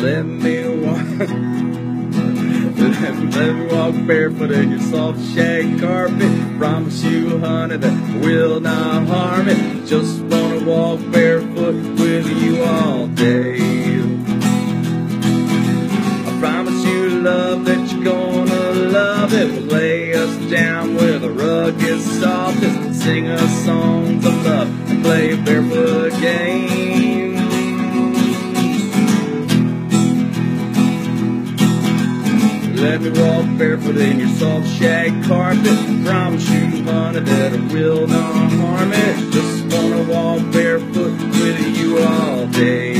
Let me walk. Let me walk barefoot in your soft shag carpet. Promise you, honey, that will not harm it. Just wanna walk barefoot with you all day. I promise you, love, that you're gonna love it. We'll lay us down where the rug is softest. Sing us songs of love and play barefoot games. Let me walk barefoot in your soft shag carpet. Promise you, honey, that I will not harm it. Just wanna walk barefoot with you all day.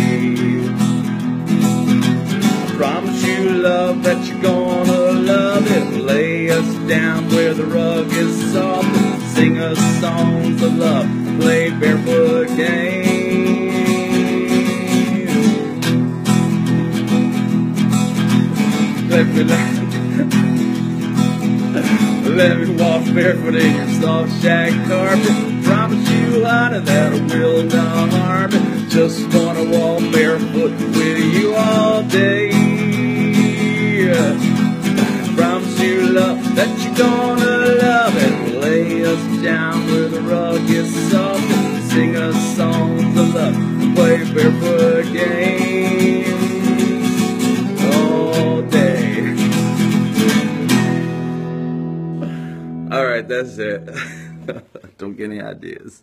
Promise you, love, that you're gonna love it. Lay us down where the rug is soft. Sing us songs of love. Play barefoot games. Let me let me walk barefoot in your soft shag carpet. Promise you, honey, that I will not harm it. Just wanna walk barefoot with you all day. Promise you, love, that you're gonna love it. Lay us down where the rug is soft. and Sing us songs of love. Play barefoot games All right, that's it. Don't get any ideas.